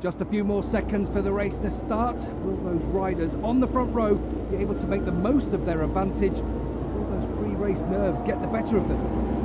Just a few more seconds for the race to start. Will those riders on the front row be able to make the most of their advantage? Will those pre-race nerves get the better of them?